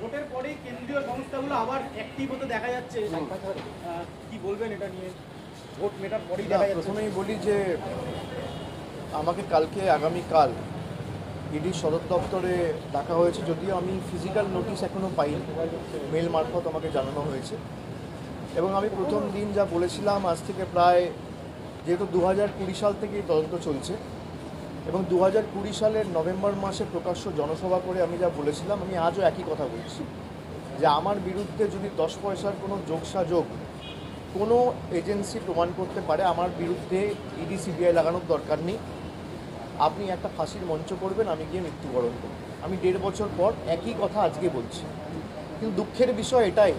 ভোটের কেন্দ্রীয় সংস্থাগুলো আবার অ্যাক্টিভ হতে দেখা যাচ্ছে। কি বলবেন এটা নিয়ে? ভোট মেটার পরেই না, দেখা যাচ্ছে। প্রথমেই বলি যে আমাকে কালকে আগামীকাল ইডি সদর দপ্তরে ডাকা হয়েছে। যদিও আমি ফিজিক্যাল নোটিশ এখনও পাইনি। মেল মারফত আমাকে জানানো হয়েছে। এবং আমি প্রথম দিন যা বলেছিলাম, আজ থেকে প্রায় যেহেতু দু হাজার কুড়ি সাল থেকেই তদন্ত চলছে এবং দু হাজার কুড়ি সালের নভেম্বর মাসে প্রকাশ্য জনসভা করে আমি যা বলেছিলাম, আমি আজও একই কথা বলছি যে আমার বিরুদ্ধে যদি দশ পয়সার কোনো যোগসাযোগ কোনো এজেন্সি প্রমাণ করতে পারে, আমার বিরুদ্ধে ইডি, সিবিআই লাগানোর দরকার নেই। আপনি একটা ফাঁসির মঞ্চ করবেন, আমি গিয়ে মৃত্যুবরণ করব। আমি দেড় বছর পর একই কথা আজকে বলছি। কিন্তু দুঃখের বিষয় এটাই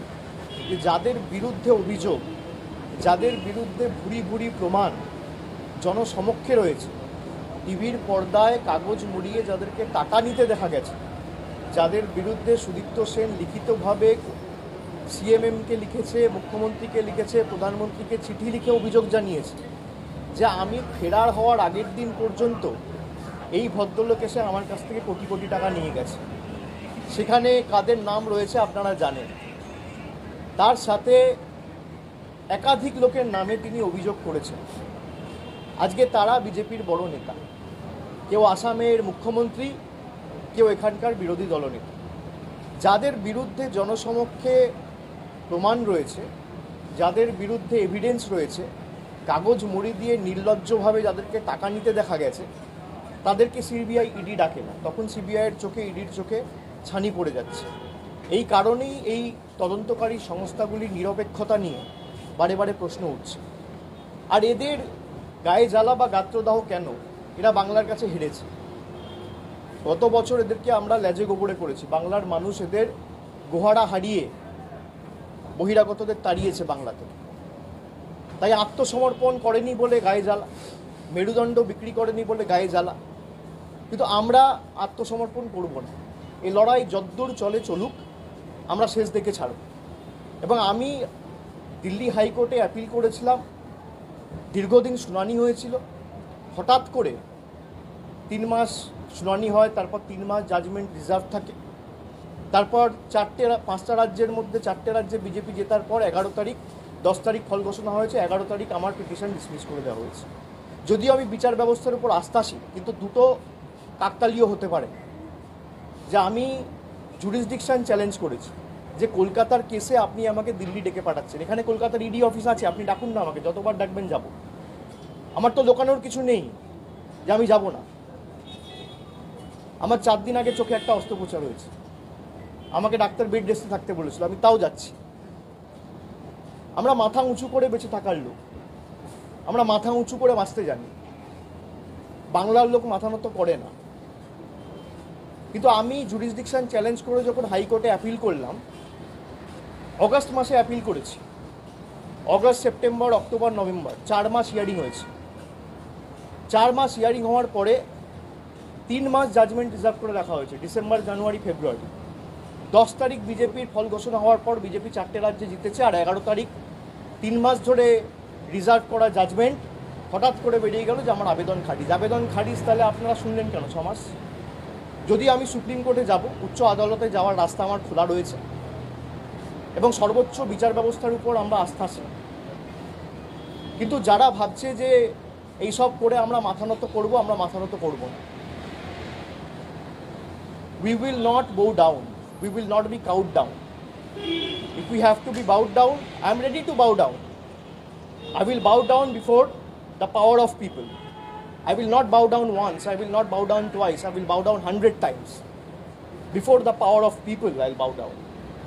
যাদের বিরুদ্ধে অভিযোগ, যাদের বিরুদ্ধে ভুরি ভুরি প্রমাণ জনসমক্ষে রয়েছে, টিভির পর্দায় কাগজ মুড়িয়ে যাদেরকে টাকা নিতে দেখা গেছে, যাদের বিরুদ্ধে সুদীপ্ত সেন লিখিতভাবে সিএমএমকে লিখেছে, মুখ্যমন্ত্রীকে লিখেছে, প্রধানমন্ত্রীকে চিঠি লিখে অভিযোগ জানিয়েছে, যে আমি ফেরার হওয়ার আগের দিন পর্যন্ত এই ভদ্রলোক এসে আমার কাছ থেকে কোটি কোটি টাকা নিয়ে গেছে। সেখানে কাদের নাম রয়েছে আপনারা জানেন। তার সাথে একাধিক লোকের নামে তিনি অভিযোগ করেছেন। আজকে তারা বিজেপির বড় নেতা। কেউ আসামের মুখ্যমন্ত্রী, কেউ এখানকার বিরোধী দলনেতা। যাদের বিরুদ্ধে জনসমক্ষে প্রমাণ রয়েছে, যাদের বিরুদ্ধে এভিডেন্স রয়েছে, কাগজ মুড়ি দিয়ে নির্লজ্জভাবে যাদেরকে টাকা নিতে দেখা গেছে, তাদেরকে সিবিআই ইডি ডাকে না। তখন সিবিআইয়ের চোখে, ইডির চোখে ছানি পড়ে যাচ্ছে। এই কারণেই এই তদন্তকারী সংস্থাগুলির নিরপেক্ষতা নিয়ে বারে বারে প্রশ্ন উঠছে। আর এদের গায়ে জ্বালা বা গাত্রদাহ কেন? এরা বাংলার কাছে হেরেছে। গত বছর এদেরকে আমরা লেজে গোবরে করেছি। বাংলার মানুষ এদের গোহারা হারিয়ে বহিরাগতদের তাড়িয়েছে বাংলাতে তাই আত্মসমর্পণ করেনি বলে গায়ে জ্বালা, মেরুদণ্ড বিক্রি করেনি বলে গায়ে জ্বালা। কিন্তু আমরা আত্মসমর্পণ করব না। এই লড়াই যদ্দূর চলে চলুক আমরা শেষ দেখে ছাড়ব। এবং আমি দিল্লি হাইকোর্টে অ্যাপিল করেছিলাম। দীর্ঘদিন শুনানি হয়েছিল। হঠাৎ করে তিন মাস শুনানি হয়, তারপর তিন মাস জাজমেন্ট রিজার্ভ থাকে। তারপর চারটে পাঁচটা রাজ্যের মধ্যে চারটে রাজ্যে বিজেপি জেতার পর এগারো তারিখ, দশ তারিখ ফল ঘোষণা হয়েছে, এগারো তারিখ আমার পিটিশন ডিসমিস করে দেওয়া হয়েছে। যদিও আমি বিচার ব্যবস্থার উপর আস্থাশীল, কিন্তু দুটো কাকতালীয় হতে পারে। যে আমি জুরিসডিকশন চ্যালেঞ্জ করেছি, যে কলকাতার কেসে আপনি আমাকে দিল্লি ডেকে পাঠাচ্ছেন। এখানে কলকাতার ইডি অফিস আছে, আপনি ডাকুন না আমাকে, যতবার ডাকবেন যাব। আমার তো দোকানোর কিছু নেই, যে আমি যাব না। আমার চার দিন আগে চোখে একটা অস্ত্রোপচার হয়েছে। আমাকে ডাক্তার বেড রেস্টে থাকতে বলেছিল, আমি তাও যাচ্ছি। আমরা মাথা উঁচু করে বেঁচে থাকার লোক। আমরা মাথা উঁচু করে বাঁচতে জানি। বাংলার লোক মাথা মতো করে না। কিন্তু আমি জুরিসডিকশন চ্যালেঞ্জ করে যখন হাইকোর্টে অ্যাপিল করলাম অগাস্ট মাসে অ্যাপিল করেছি। অগাস্ট সেপ্টেম্বর অক্টোবর নভেম্বর চার মাস হিয়ারিং হয়েছে। চার মাস হিয়ারিং হওয়ার পরে তিন মাস জাজমেন্ট রিজার্ভ করে রাখা হয়েছে ডিসেম্বর জানুয়ারি ফেব্রুয়ারি দশ তারিখ বিজেপির ফল ঘোষণা হওয়ার পর বিজেপি চারটে রাজ্যে জিতেছে, আর এগারো তারিখ তিন মাস ধরে রিজার্ভ করা জাজমেন্ট হঠাৎ করে বেরিয়ে গেল যে আমার আবেদন খারিজ। আবেদন খারিজ তাহলে আপনারা শুনলেন কেন, ছ মাস? যদি আমি সুপ্রিম কোর্টে যাব, উচ্চ আদালতে যাওয়ার রাস্তা আমার খোলা রয়েছে। এবং সর্বোচ্চ বিচার ব্যবস্থার উপর আমরা আস্থা আছি কিন্তু যারা ভাবছে যে এইসব করে আমরা মাথানত করব, আমরা মাথানত করব we will not bow down we will not be cowed down if we have to be bowed down I am ready to bow down I will bow down before the power of people I will not bow down once, I will not bow down twice, I will bow down hundred times. Before the power of people, I'll bow down.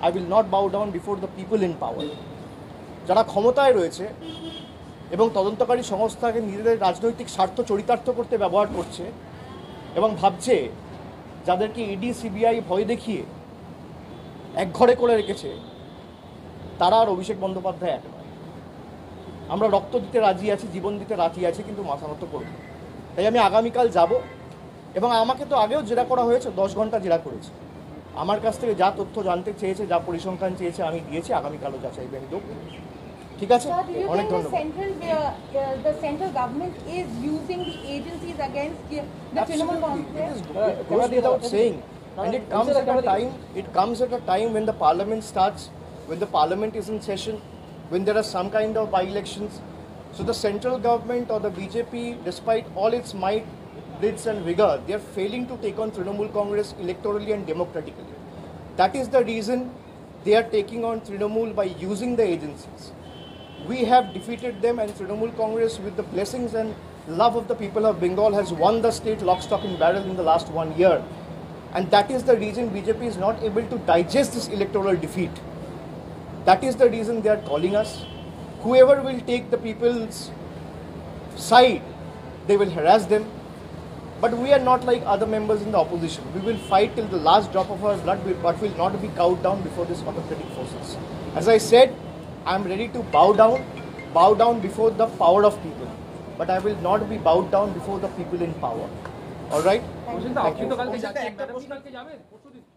I will not bow down before the people in power. যারা ক্ষমতায় রয়েছে এবং তদন্তকারী সংস্থাকে নিজেদের রাজনৈতিক স্বার্থ চরিতার্থ করতে ব্যবহার করছে এবং ভাবছে যাদেরকে ইডি সিবিআই ভয় দেখিয়ে একঘরে করে রেখেছে তারা আর অভিষেক বন্দ্যোপাধ্যায় এক নয় আমরা রক্ত দিতে রাজি আছি জীবন দিতে রাজি আছি কিন্তু মাথা নত করব। তাই আমি আগামীকাল যাব এবং আমাকে তো আগেও জেরা করা হয়েছে দশ ঘণ্টা জেরা করেছে আমার কাছ থেকে যা তথ্য জানতে চেয়েছে যা পরিসংখ্যান চেয়েছে আমি দিয়েছি আগামীকালও যাচাই আমি দেবো ঠিক আছে অনেক ধন্যবাদ central, uh, uh, the central government is using the agencies against the the Trinamool Congress? it goes without saying. And it comes at a time it comes at a time when the parliament starts, when the parliament is in session, when there are some kind of by-elections. So the central government or the BJP, despite all its might, blitz and vigor, they are failing to take on Trinamool Congress electorally and democratically. That is the reason they are taking on Trinamool by using the agencies. We have defeated them and Trinamool Congress with the blessings and love of the people of Bengal has won the state lock, stock and barrel in the last one year. And that is the reason BJP is not able to digest this electoral defeat. That is the reason they are calling us whoever will take the people's side, they will harass them. But we are not like other members in the opposition. We will fight till the last drop of our blood, but will not be cowed down before these autocratic forces. As I said, I am ready to bow down, bow down before the power of people. But I will not be bowed down before the people in power. All right? Thank you. Thank you.